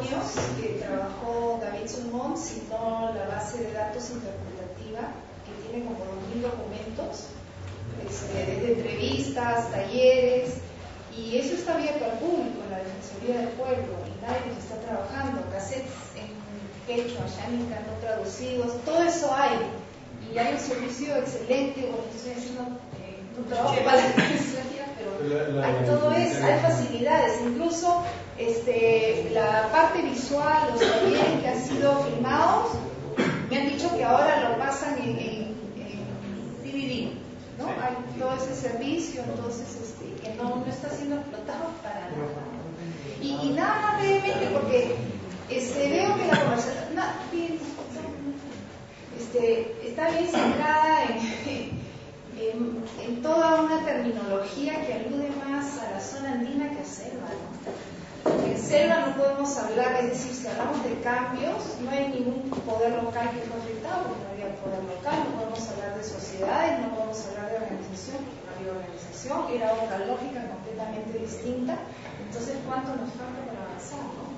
que trabajó David Sumont, sino la base de datos interpretativa que tiene como 2.000 documentos, este, desde entrevistas, talleres, y eso está abierto al público en la Defensoría del Pueblo, y nadie nos está trabajando, cassettes en quechua, shánica, no traducidos, todo eso hay, y hay un servicio excelente, bueno, estoy haciendo eh, un trabajo para la hay todo eso, hay facilidades, incluso este, la parte visual, los talleres que han sido filmados, me han dicho que ahora lo pasan en, en, en DVD, ¿no? Hay todo ese servicio, entonces, este, que no, no está siendo explotado para nada. Y, y nada más brevemente, porque este, veo que la conversación no, bien, este, está bien centrada en, en, toda una terminología que alude más a la zona andina que a selva. ¿no? En selva no podemos hablar, es decir, si hablamos de cambios, no hay ningún poder local que fue afectado, porque no había poder local, no podemos hablar de sociedades, no podemos hablar de organización, porque no había organización, era otra lógica completamente distinta. Entonces, ¿cuánto nos falta para avanzar? ¿no?